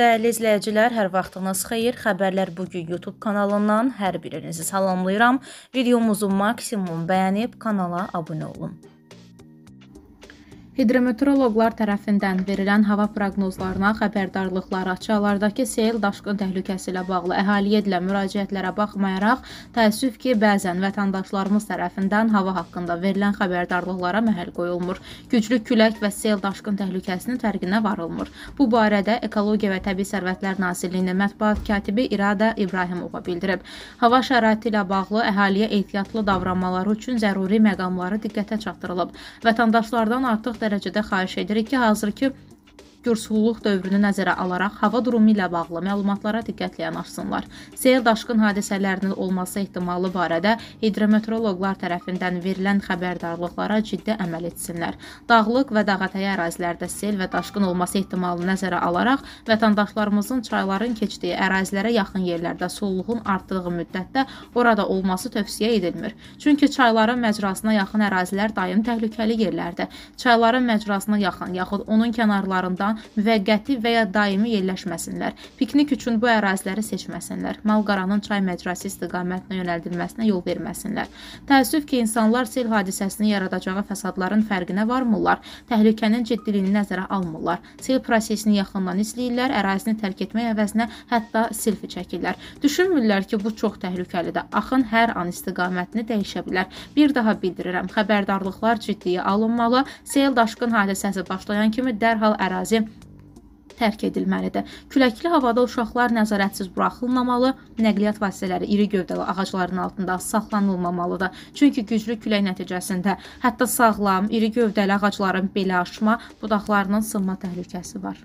Dəyərli izləyicilər, hər vaxtınız xeyir. Xəbərlər bu gün YouTube kanalından hər birinizi salamlayıram. Videomuzu maksimum bəyənib kanala abunə olun. Hidrometeoroloqlar tərəfindən verilən hava proqnozlarına, xəbərdarlıqlara, çaylardakı sel daşqın təhlükəsi ilə bağlı əhaliyə edilən müraciətlərə baxmayaraq, təəssüf ki, bəzən vətəndaşlarımız tərəfindən hava haqqında verilən xəbərdarlıqlara məhəl qoyulmur. Güclü külək və sel daşqın təhlükəsinin fərqinə varılmır. Bu barədə Ekologiya və Təbii Sərvətlər Nazirliyinin mətbuat katibi İradə İbrahimova bildirib. Hava şəraiti ilə bağlı əhaliyə ehtiyatlı davranmaları üçün zəruri məqamları diqqətə çatdırılıb. Vətəndaşlardan artıq dərəcədə xahiş edirik ki, hazırki gürsuzluq dövrünü nəzərə alaraq hava durumu ilə bağlı məlumatlara diqqətlə yanaşsınlar. Sel daşqın hadisələrinin olması ehtimalı barədə hidrometeoroloqlar tərəfindən verilən xəbərdarlıqlara ciddi əməl etsinlər. Dağlıq və dağətəyi ərazilərdə sel və daşqın olması ehtimalını nəzərə alaraq vətəndaşlarımızın çayların keçdiyi ərazilərə yaxın yerlərdə sulluğun artdığı müddətdə orada olması tövsiyə edilmir. Çünki çayların məcrasına yaxın ərazilər daim təhlükəli yerlərdir. Çayların məcrasına yaxın yaxud onun kənarlarında müvəqqəti və ya daimi yerləşməsinlər. Piknik üçün bu əraziləri seçməsinlər. Malqaranın çay məcrası istiqamətinə yönəldilməsinə yol verməsinlər. Təəssüf ki, insanlar sel hadisəsinin yaradacağı fəsadların fərqinə varmırlar, təhlükənin ciddiliyini nəzərə almırlar. Sel prosesini yaxından izləyirlər, ərazini tərk etmək əvəzinə hətta selfi çəkirlər. Düşünmürlər ki, bu çox təhlükəlidir. Axın hər an istiqamətini dəyişə bilər. Bir daha bildirirəm, xəbərdarlıqlar ciddiyə alınmalı. Sel daşqın hadisəsi başlayan kimi dərhal ərazi tərk edilməlidir. Küləkli havada uşaqlar nəzarətsiz buraxılmamalı, nəqliyyat vasitələri iri gövdəli ağacların altında saxlanılmamalıdır. Çünki güclü külək nəticəsində hətta sağlam, iri gövdəli ağacların belə aşma, budaqlarının sınma təhlükəsi var.